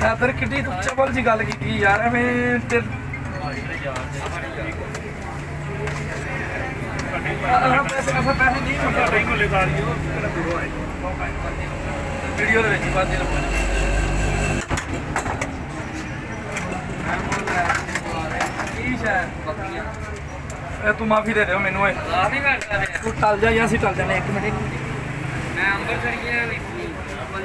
ਮੈਂ ਵੈਸੇ ਹੀ ਭਾਜੀ ਉਹਦੇ ਲੈ ਰਹੇ ਹੋ ਬਿਲਕੁਲ ਤੁਹਾਡੀ ਡਿਸ਼ ਆ ਗਈ ਤੁਹਾਨੂੰ ਰਿਆ ਤੋਂ ਭਾਈ ਆਹ ਪੈਸੇ ਮੰਗੇ ਨੇ ਤਾਂ ਫਿਰ ਕਿੱਡੀ ਚਵਲ ਜੀ ਗੱਲ ਕੀਤੀ ਯਾਰ ਐਵੇਂ ਤੇ ਆਹ ਪੈਸੇ ਅਸਾਂ ਪੈਸੇ ਨਹੀਂ ਮੰਗੇ ਨਹੀਂ ਕੋਲੇ ਗਾੜੀ ਉਹ ਕਿਹੜਾ ਦੂਰੋਂ ਆਏ ਵੀਡੀਓ ਦੇ ਵਿੱਚ ਹੀ ਬਾਦੀ ਲੱਭਣਾ ਕੀ ਸ਼ਾਇਦ ਇਹ ਤੂੰ ਮਾਫੀ ਦੇ ਦਿਓ ਮੈਨੂੰ ਓਏ ਆ ਨਹੀਂ ਕਰਦਾ ਰਿਹਾ ਤੂੰ ਟਲ ਜਾ ਜਾਂ ਅਸੀਂ ਟਲ ਜਾਂਦੇ ਇੱਕ ਮਿੰਟ ਇੱਕ ਮਿੰਟ ਮੈਂ ਅੰਮ੍ਰਿਤਸਰ ਗਿਆ ਵੇਖੀ ਬਲ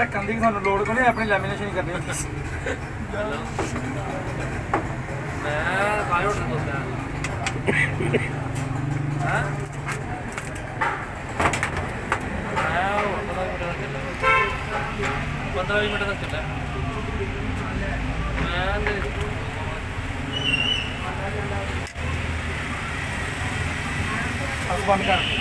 ਢੱਕਣ ਦੀ ਸਾਨੂੰ ਲੋੜ ਕੋਈ ਨਹੀਂ ਆਪਣੀ ਲੈਮੀਨੇਸ਼ਨ ਹੀ ਕਰਨੀ ਹੁੰਦੀ ਮੈਂ ਬਾਹਰ ਉੱਠ ਦੋਸਤਾ ਹਾਂ ਮੈਂ ਉਹ ਪਤਾ ਮਿੰਟ ਤੱਕ ਚੱਲਿਆ 15 ਮਿੰਟ